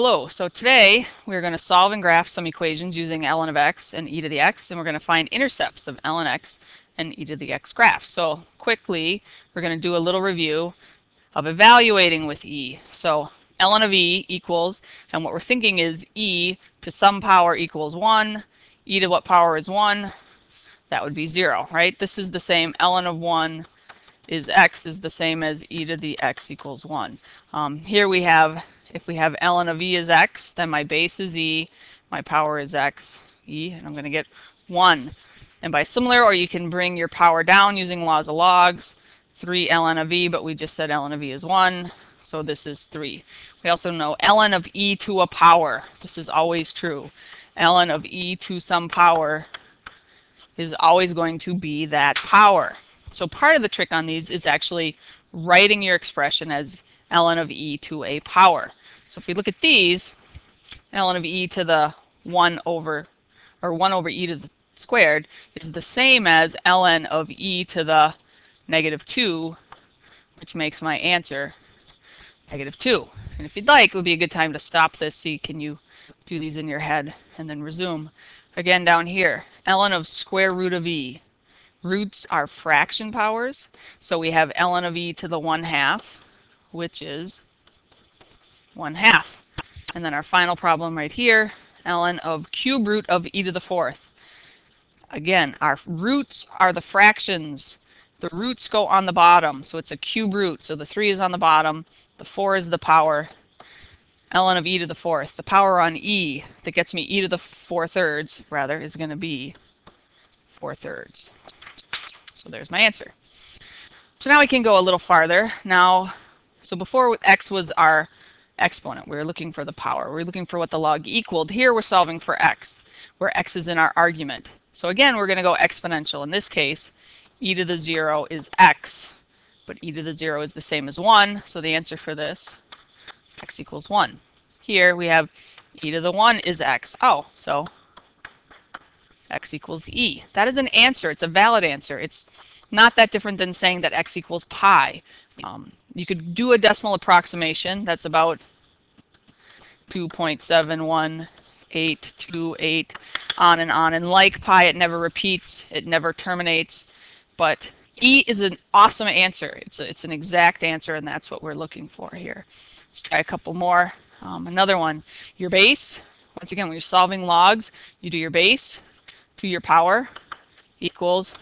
Hello, so today we're going to solve and graph some equations using ln of x and e to the x, and we're going to find intercepts of ln x and e to the x graphs. So quickly, we're going to do a little review of evaluating with e. So ln of e equals, and what we're thinking is e to some power equals 1, e to what power is 1, that would be 0, right? This is the same, ln of 1 is x is the same as e to the x equals 1. Um, here we have if we have ln of e is x, then my base is e, my power is x, e, and I'm going to get 1. And by similar, or you can bring your power down using laws of logs, 3 ln of e, but we just said ln of e is 1, so this is 3. We also know ln of e to a power. This is always true. ln of e to some power is always going to be that power. So part of the trick on these is actually writing your expression as ln of e to a power. So if we look at these, ln of e to the 1 over, or 1 over e to the squared is the same as ln of e to the negative 2, which makes my answer negative 2. And if you'd like, it would be a good time to stop this. See, can you do these in your head and then resume. Again, down here, ln of square root of e. Roots are fraction powers, so we have ln of e to the 1 half, which is 1 half. And then our final problem right here, ln of cube root of e to the fourth. Again, our roots are the fractions. The roots go on the bottom, so it's a cube root. So the 3 is on the bottom, the 4 is the power, ln of e to the fourth. The power on e that gets me e to the 4 thirds, rather, is going to be 4 thirds. So there's my answer. So now we can go a little farther. Now, so before with x was our exponent. We are looking for the power. We're looking for what the log equaled. Here we're solving for x, where x is in our argument. So again, we're going to go exponential. In this case, e to the 0 is x, but e to the 0 is the same as 1. So the answer for this, x equals 1. Here we have e to the 1 is x. Oh, so x equals e. That is an answer. It's a valid answer. It's not that different than saying that x equals pi. Um, you could do a decimal approximation. That's about 2.71828 on and on. And like pi, it never repeats. It never terminates. But E is an awesome answer. It's, a, it's an exact answer, and that's what we're looking for here. Let's try a couple more. Um, another one, your base. Once again, when you're solving logs, you do your base to your power equals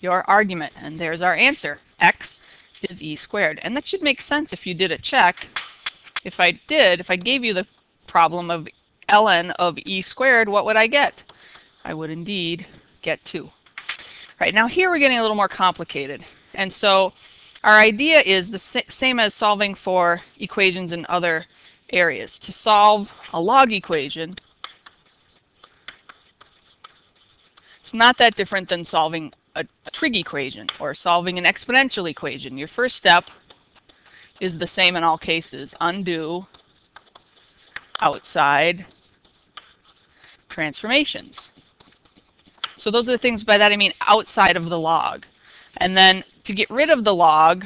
your argument. And there's our answer. X is e squared. And that should make sense if you did a check. If I did, if I gave you the problem of ln of e squared, what would I get? I would indeed get 2. Right, now here we're getting a little more complicated. And so our idea is the same as solving for equations in other areas. To solve a log equation, it's not that different than solving a, trig equation or solving an exponential equation. Your first step is the same in all cases. Undo outside transformations. So those are the things by that I mean outside of the log. And then to get rid of the log,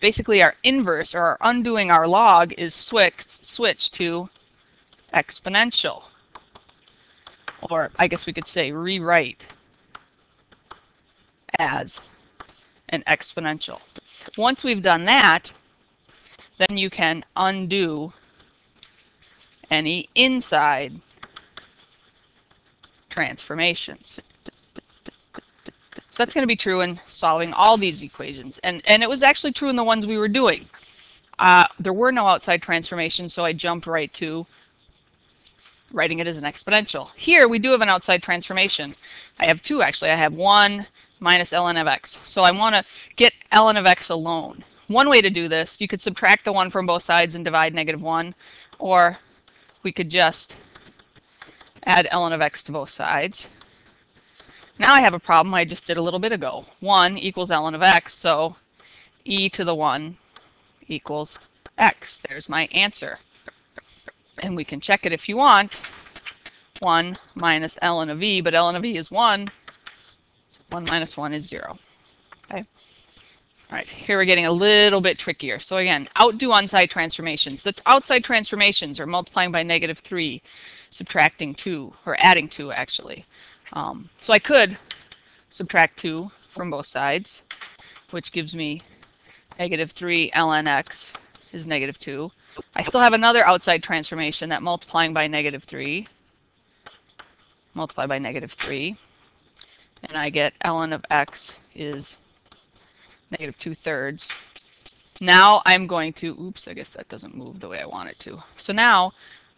basically our inverse or our undoing our log is switch, switch to exponential or I guess we could say rewrite as an exponential. Once we've done that, then you can undo any inside transformations. So that's going to be true in solving all these equations. And, and it was actually true in the ones we were doing. Uh, there were no outside transformations, so I jumped right to writing it as an exponential. Here we do have an outside transformation. I have two actually. I have 1 minus ln of x. So I want to get ln of x alone. One way to do this, you could subtract the 1 from both sides and divide negative 1, or we could just add ln of x to both sides. Now I have a problem I just did a little bit ago. 1 equals ln of x, so e to the 1 equals x. There's my answer and we can check it if you want. 1 minus ln of e, but ln of e is 1. 1 minus 1 is 0. Okay. All right, here we're getting a little bit trickier. So again, outdo onside transformations. The outside transformations are multiplying by negative 3, subtracting 2, or adding 2 actually. Um, so I could subtract 2 from both sides, which gives me negative 3 ln x is negative 2. I still have another outside transformation that multiplying by negative 3, multiply by negative 3, and I get ln of x is negative 2 thirds. Now I'm going to, oops, I guess that doesn't move the way I want it to. So now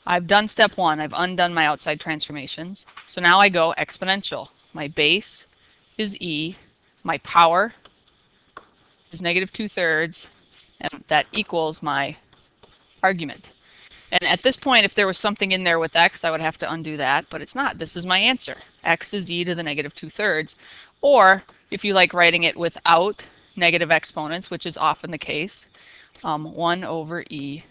I've done step one. I've undone my outside transformations. So now I go exponential. My base is e. My power is negative 2 thirds. And that equals my argument. And at this point, if there was something in there with x, I would have to undo that, but it's not. This is my answer. x is e to the negative 2 thirds. Or if you like writing it without negative exponents, which is often the case, um, 1 over e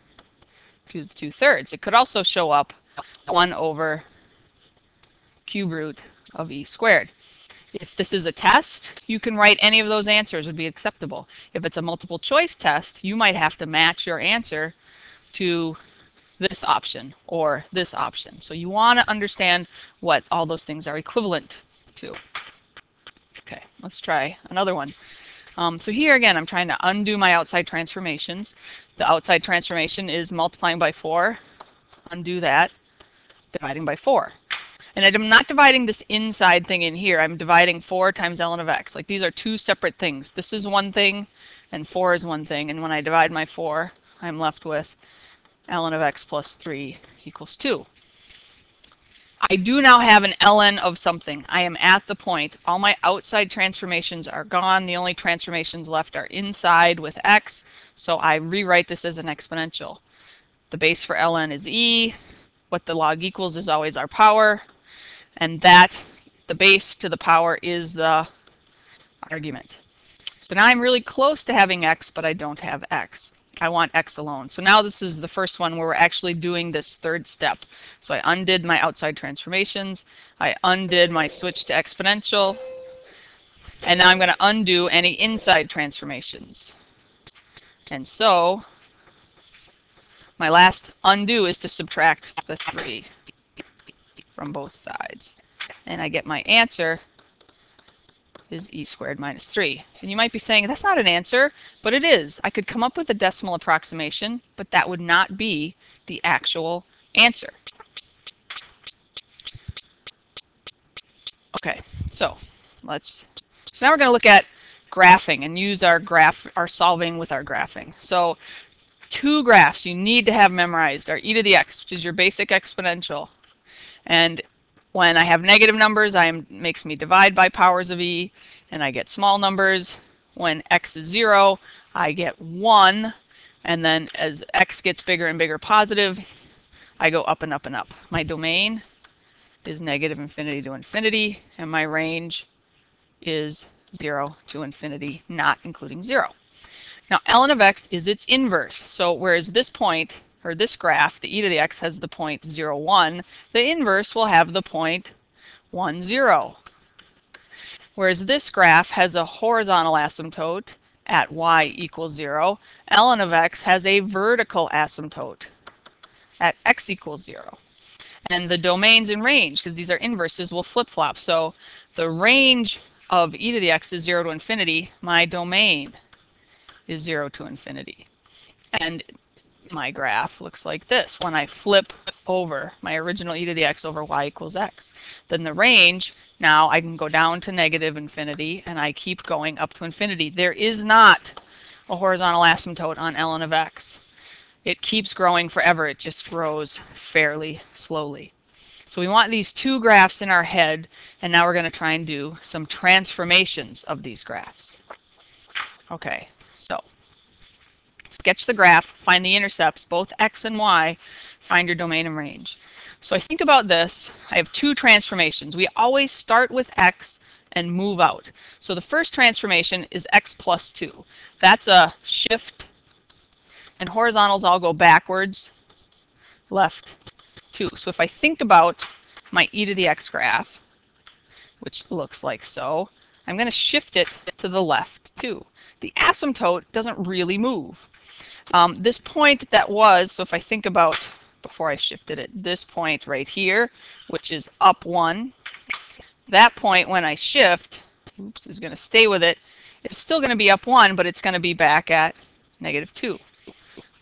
to the 2 thirds. It could also show up 1 over cube root of e squared. If this is a test, you can write any of those answers would be acceptable. If it's a multiple choice test, you might have to match your answer to this option or this option. So you want to understand what all those things are equivalent to. Okay, let's try another one. Um, so here again, I'm trying to undo my outside transformations. The outside transformation is multiplying by 4. Undo that. Dividing by 4. And I'm not dividing this inside thing in here. I'm dividing 4 times ln of x. Like these are two separate things. This is one thing and 4 is one thing. And when I divide my 4, I'm left with ln of x plus 3 equals 2. I do now have an ln of something. I am at the point. All my outside transformations are gone. The only transformations left are inside with x. So I rewrite this as an exponential. The base for ln is e. What the log equals is always our power. And that, the base to the power, is the argument. So now I'm really close to having x, but I don't have x. I want x alone. So now this is the first one where we're actually doing this third step. So I undid my outside transformations. I undid my switch to exponential. And now I'm going to undo any inside transformations. And so my last undo is to subtract the 3 from both sides. And I get my answer is e squared minus 3. And you might be saying, that's not an answer, but it is. I could come up with a decimal approximation, but that would not be the actual answer. Okay, so let's, so now we're going to look at graphing and use our graph, our solving with our graphing. So two graphs you need to have memorized are e to the x, which is your basic exponential. And when I have negative numbers, I am, makes me divide by powers of e, and I get small numbers. When x is 0, I get 1, and then as x gets bigger and bigger positive, I go up and up and up. My domain is negative infinity to infinity, and my range is 0 to infinity, not including 0. Now, ln of x is its inverse. So whereas this point or this graph, the e to the x has the point 0, 1, the inverse will have the point 1, 0. Whereas this graph has a horizontal asymptote at y equals 0, ln of x has a vertical asymptote at x equals 0. And the domains and range, because these are inverses, will flip-flop. So the range of e to the x is 0 to infinity. My domain is 0 to infinity. And my graph looks like this when I flip over my original e to the x over y equals x. Then the range, now I can go down to negative infinity and I keep going up to infinity. There is not a horizontal asymptote on ln of x. It keeps growing forever. It just grows fairly slowly. So we want these two graphs in our head, and now we're going to try and do some transformations of these graphs. Okay, so sketch the graph, find the intercepts, both x and y, find your domain and range. So I think about this. I have two transformations. We always start with x and move out. So the first transformation is x plus 2. That's a shift, and horizontals all go backwards, left, 2. So if I think about my e to the x graph, which looks like so, I'm going to shift it to the left, 2. the asymptote doesn't really move. Um, this point that was, so if I think about before I shifted it, this point right here, which is up one, that point when I shift, oops, is going to stay with it. It's still going to be up one, but it's going to be back at negative two.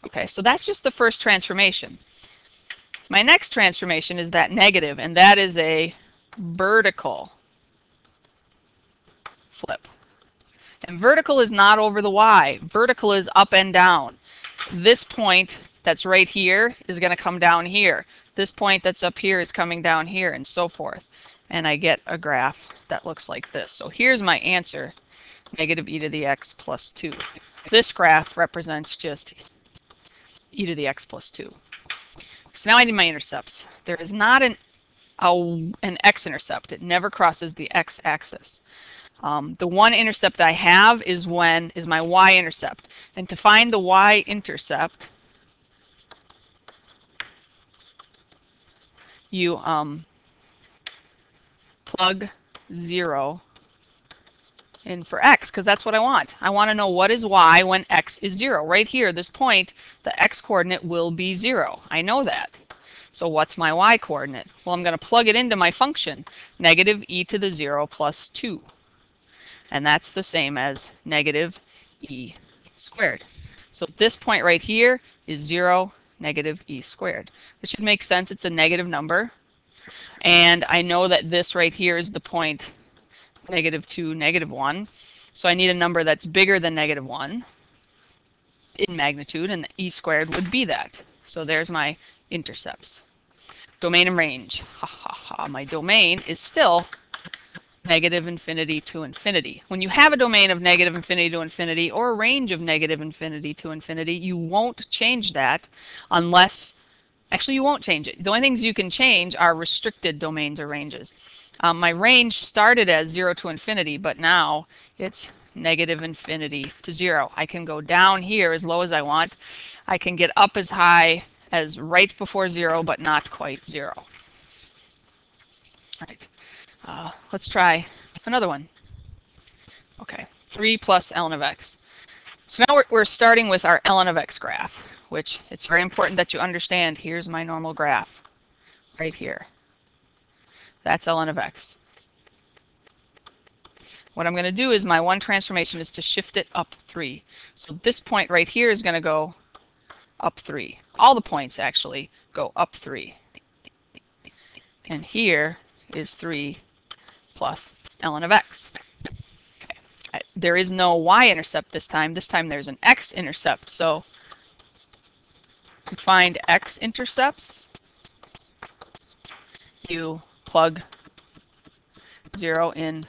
Okay, so that's just the first transformation. My next transformation is that negative, and that is a vertical flip. And vertical is not over the y. Vertical is up and down. This point that's right here is going to come down here. This point that's up here is coming down here, and so forth. And I get a graph that looks like this. So here's my answer, negative e to the x plus 2. This graph represents just e to the x plus 2. So now I need my intercepts. There is not an, a, an x-intercept. It never crosses the x-axis. Um, the one intercept I have is when is my y-intercept. And to find the y-intercept, you um, plug 0 in for x because that's what I want. I want to know what is y when x is 0. Right here, this point, the x coordinate will be 0. I know that. So what's my y coordinate? Well, I'm going to plug it into my function, negative e to the 0 plus 2. And that's the same as negative e squared. So this point right here is 0, negative e squared. This should make sense. It's a negative number. And I know that this right here is the point negative 2, negative 1. So I need a number that's bigger than negative 1 in magnitude, and the e squared would be that. So there's my intercepts. Domain and range. Ha ha ha. My domain is still negative infinity to infinity. When you have a domain of negative infinity to infinity or a range of negative infinity to infinity, you won't change that unless, actually you won't change it. The only things you can change are restricted domains or ranges. Um, my range started as 0 to infinity, but now it's negative infinity to 0. I can go down here as low as I want. I can get up as high as right before 0, but not quite 0. All right. Uh, let's try another one. Okay, 3 plus ln of x. So now we're, we're starting with our ln of x graph, which it's very important that you understand. Here's my normal graph right here. That's ln of x. What I'm going to do is my one transformation is to shift it up 3. So this point right here is going to go up 3. All the points actually go up 3. And here is 3 plus ln of x. Okay. There is no y-intercept this time. This time there's an x-intercept. So to find x-intercepts, you plug 0 in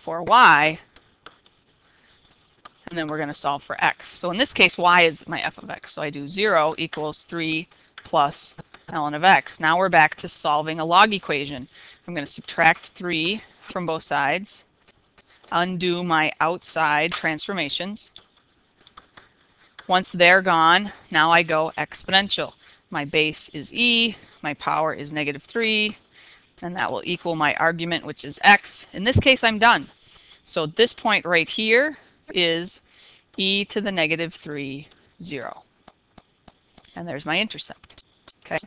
for y, and then we're going to solve for x. So in this case, y is my f of x. So I do 0 equals 3 plus ln of x. Now we're back to solving a log equation. I'm going to subtract 3 from both sides, undo my outside transformations. Once they're gone, now I go exponential. My base is e, my power is negative 3, and that will equal my argument, which is x. In this case, I'm done. So this point right here is e to the negative 3, 0. And there's my intercept. Okay.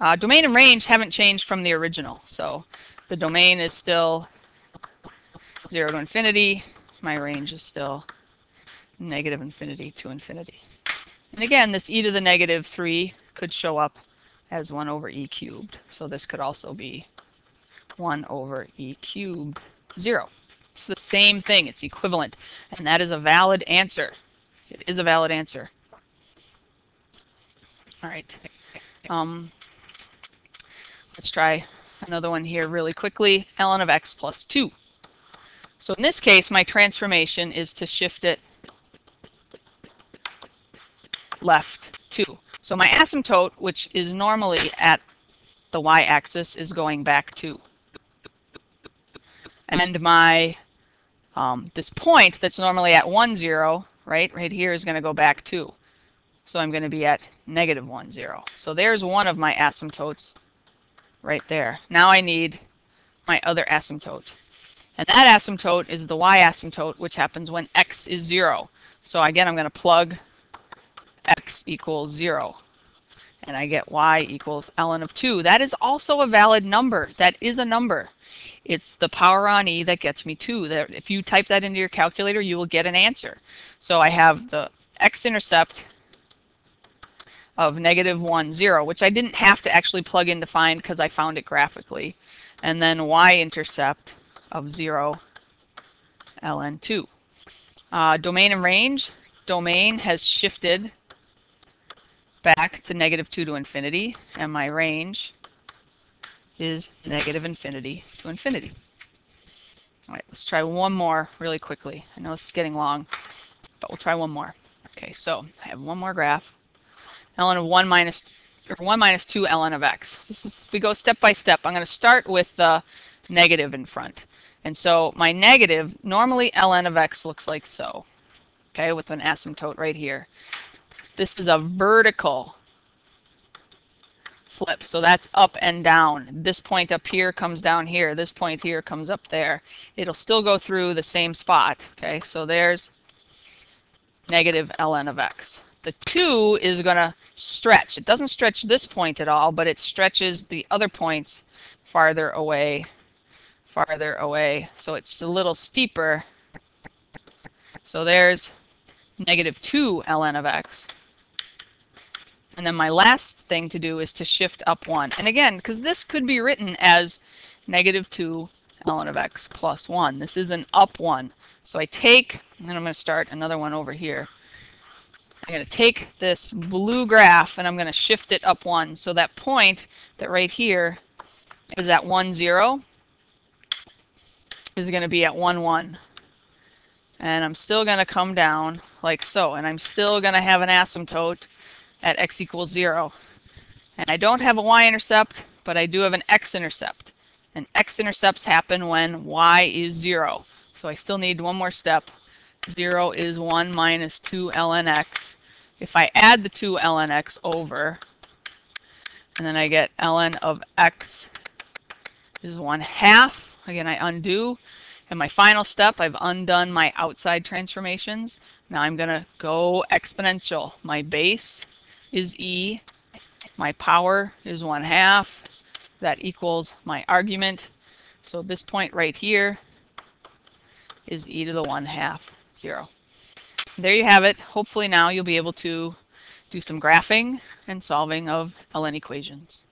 Uh, domain and range haven't changed from the original. So the domain is still 0 to infinity. My range is still negative infinity to infinity. And again, this e to the negative 3 could show up as 1 over e cubed. So this could also be 1 over e cubed 0. It's the same thing. It's equivalent. And that is a valid answer. It is a valid answer. All right. Um, let's try another one here really quickly. ln of x plus 2. So in this case, my transformation is to shift it left 2. So my asymptote, which is normally at the y-axis, is going back 2. And my um, this point that's normally at 1, 0, right, right here is going to go back 2. So I'm going to be at negative 1, 0. So there's one of my asymptotes right there. Now I need my other asymptote. And that asymptote is the y asymptote, which happens when x is 0. So again, I'm going to plug x equals 0. And I get y equals ln of 2. That is also a valid number. That is a number. It's the power on e that gets me 2. That if you type that into your calculator, you will get an answer. So I have the x-intercept of negative 1, 0, which I didn't have to actually plug in to find because I found it graphically. And then y-intercept of 0, ln 2. Uh, domain and range. Domain has shifted back to negative 2 to infinity, and my range is negative infinity to infinity. All right, let's try one more really quickly. I know this is getting long, but we'll try one more. Okay, so I have one more graph. Ln of 1 minus, or 1 minus 2 ln of x. This is, if we go step by step, I'm going to start with the negative in front. And so my negative, normally ln of x looks like so, okay, with an asymptote right here. This is a vertical flip, so that's up and down. This point up here comes down here. This point here comes up there. It'll still go through the same spot, okay? So there's negative ln of x. The 2 is going to stretch. It doesn't stretch this point at all, but it stretches the other points farther away farther away. So it's a little steeper. So there's negative 2 ln of x. And then my last thing to do is to shift up 1. And again, because this could be written as negative 2 ln of x plus 1. This is an up 1. So I take, and I'm going to start another one over here. I'm going to take this blue graph and I'm going to shift it up 1. So that point that right here is at 1, 0 is going to be at 1, 1. And I'm still going to come down like so. And I'm still going to have an asymptote at x equals 0. And I don't have a y-intercept, but I do have an x-intercept. And x-intercepts happen when y is 0. So I still need one more step. 0 is 1 minus 2 ln x. If I add the 2 ln x over, and then I get ln of x is 1 half Again, I undo. And my final step, I've undone my outside transformations. Now I'm going to go exponential. My base is e. My power is 1 half. That equals my argument. So this point right here is e to the 1 half 0. There you have it. Hopefully now you'll be able to do some graphing and solving of ln equations.